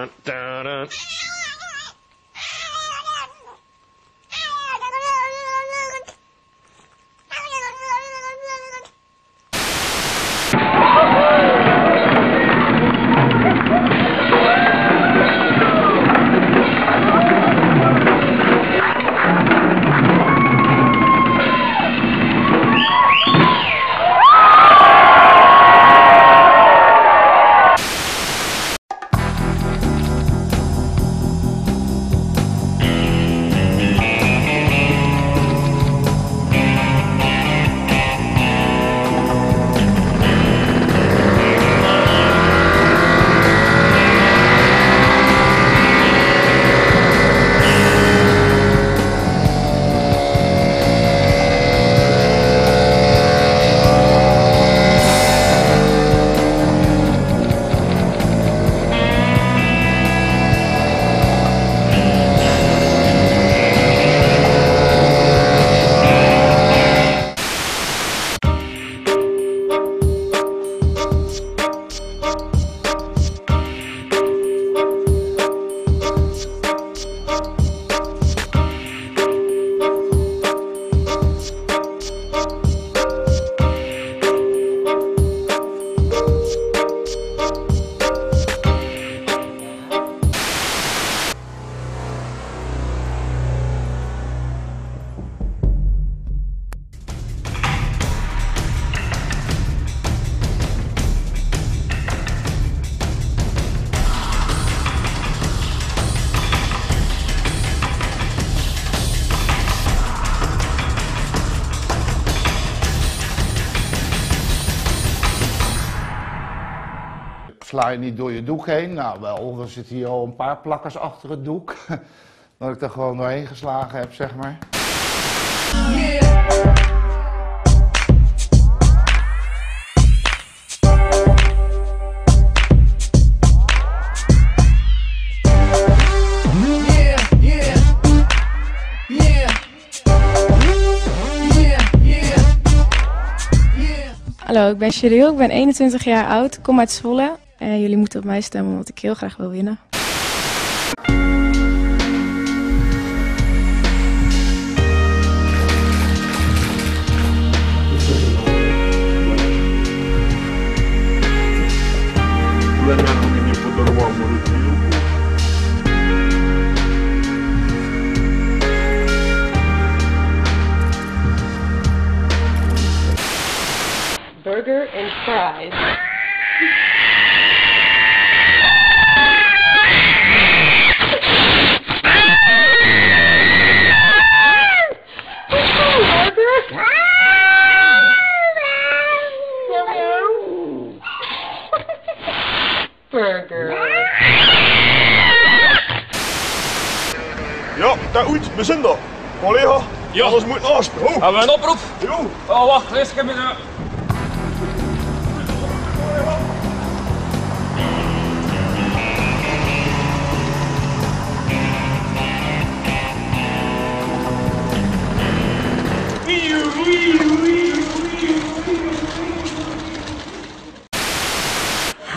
dun, dun, dun. you Sla je niet door je doek heen? Nou wel, er zitten hier al een paar plakkers achter het doek. Dat ik er gewoon doorheen geslagen heb, zeg maar. Hallo, ik ben Cheryl, ik ben 21 jaar oud, kom uit Zwolle. En jullie moeten op mij stemmen omdat ik heel graag wil winnen. burger and fries. Burger. Ja, daar uit, we zijn er. Collega, Ja. alles moet naast. Oh. Hebben we een oproep? Jo. Oh, wacht, eerst ik heb een...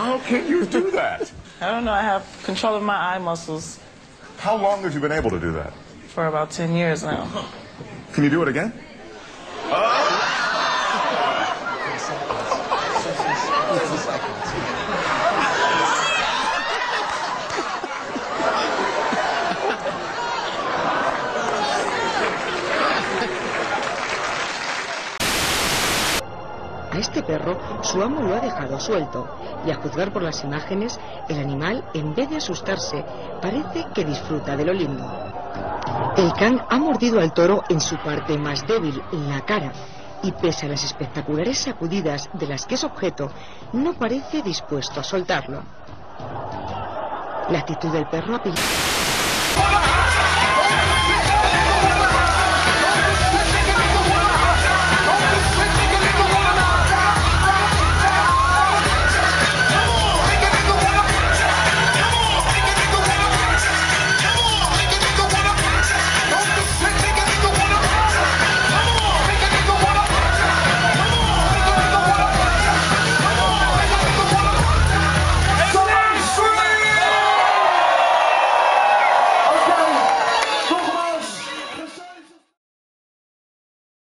How can you do that? I don't know. I have control of my eye muscles How long have you been able to do that? for about 10 years now. Can you do it again? A este perro su amo lo ha dejado suelto y a juzgar por las imágenes, el animal, en vez de asustarse, parece que disfruta de lo lindo. El can ha mordido al toro en su parte más débil, la cara, y pese a las espectaculares sacudidas de las que es objeto, no parece dispuesto a soltarlo. La actitud del perro apil-